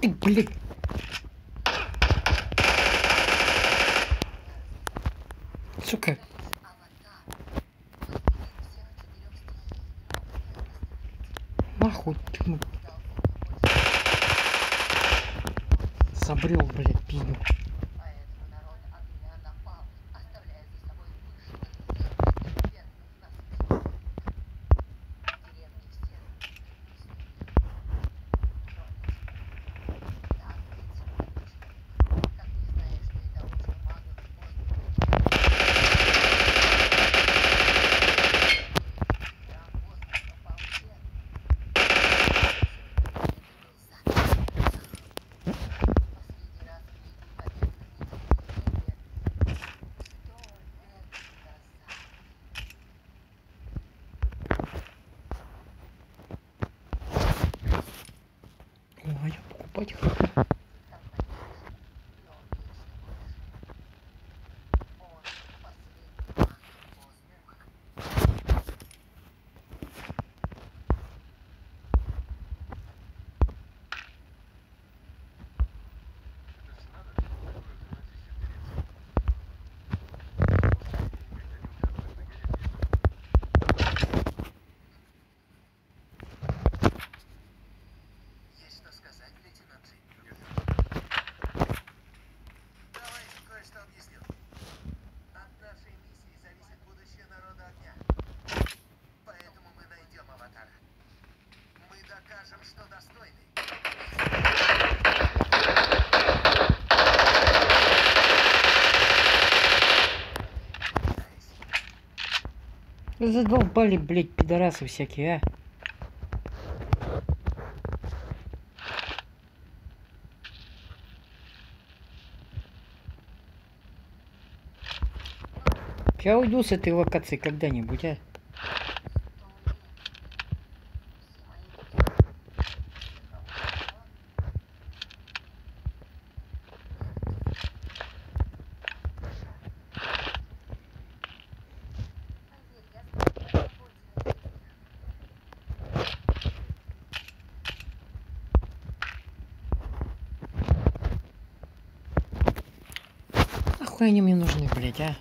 Ты, блядь. Сука. Нахуй ты. Забрел, блядь, пиздец. Задолбали, блядь, пидорасы всякие, а. Я уйду с этой локации когда-нибудь, а? они мне нужны, блядь, а?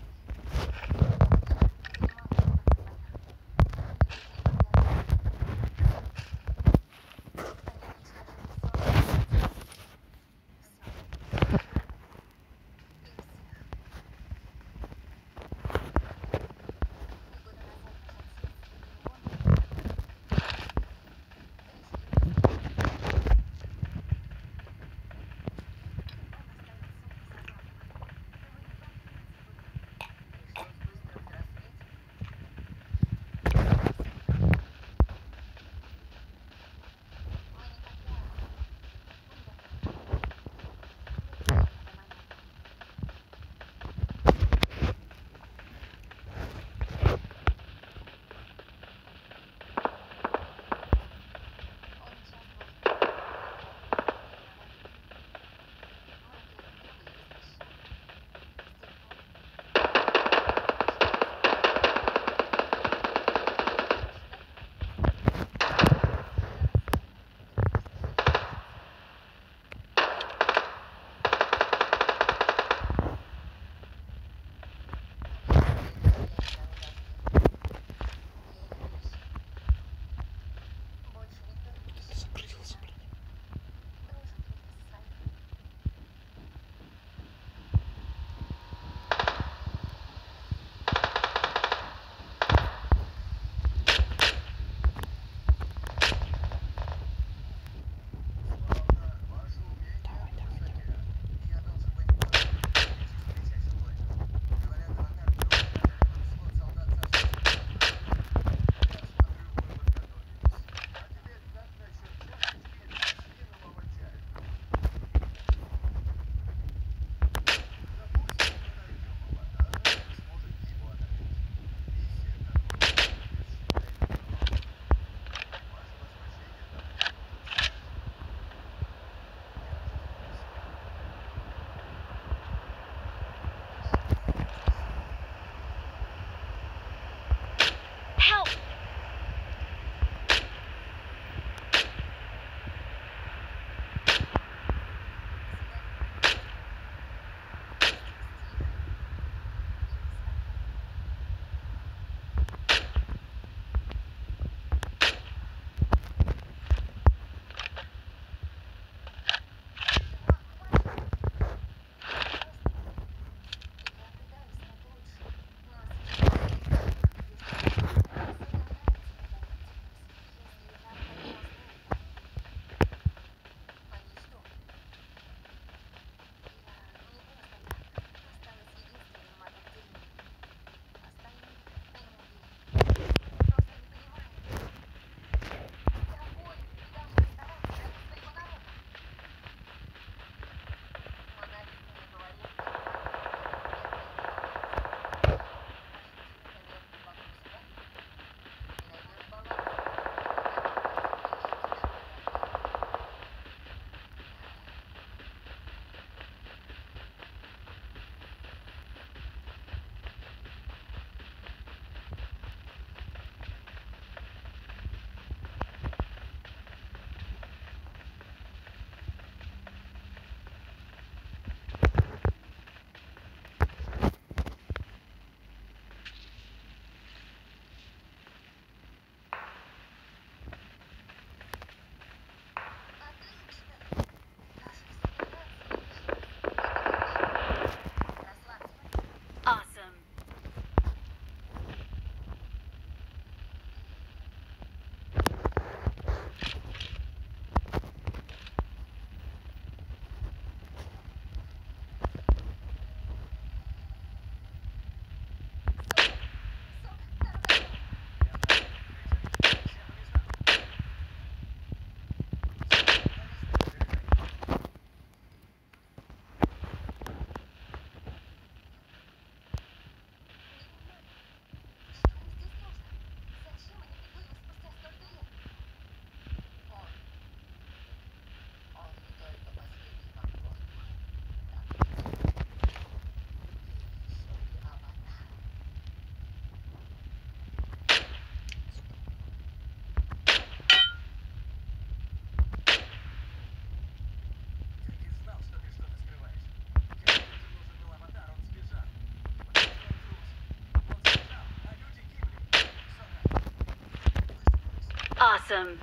Awesome.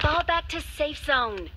Fall back to safe zone.